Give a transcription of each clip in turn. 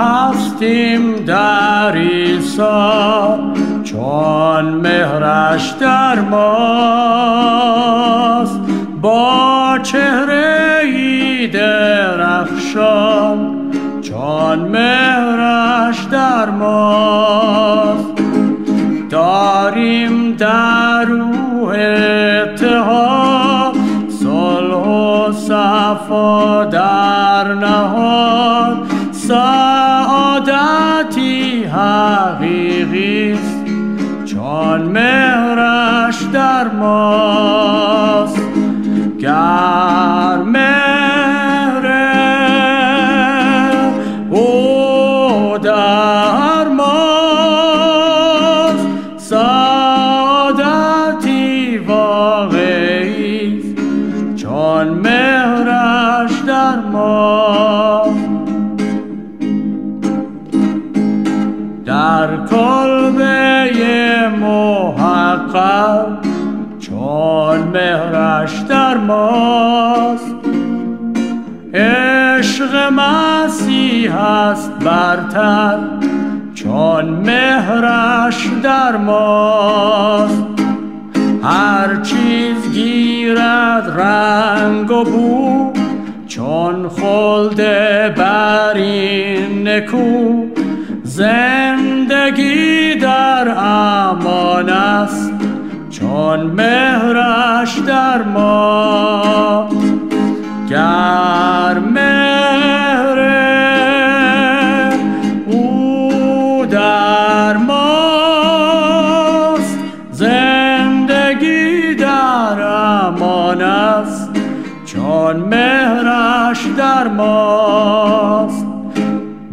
هستیم در ایسا چون مهرش در ماست. با چهره ای درخشان چون مهرش در ماست. داریم در روح اتحاد صلح و صفا در نهاد. حقیقی است چون مهرش در ماست. گر مهر او در ماست. سعادتی واقعی چون مهرش در ماست. در کلبه محقق چون مهرش در ماست. عشق مسیح است برتر چون مهرش در ماست. هر چیز گیرد رنگ و بو چون خلد بر این نکو. زندگی در امان است چون مهرش در ما. گر مهر او در ماست زندگی در امان است چون مهرش در ماست.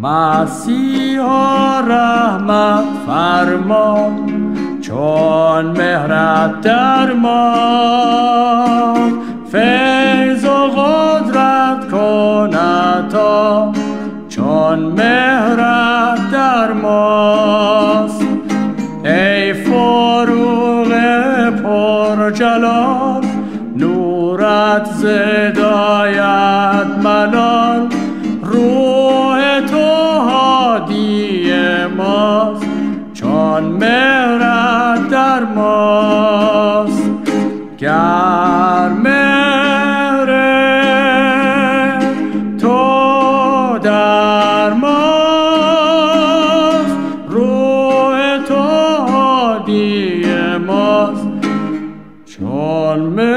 مسیحا رحمت فرما چون مهرت در ما. فیض و قدرت کند تا چون مهرت در ماست. ای فروغ پر جلال نورت زداید چون مهرت در ماست گر مهر تو در ماست روح تو هادی ماست. چون مهرت در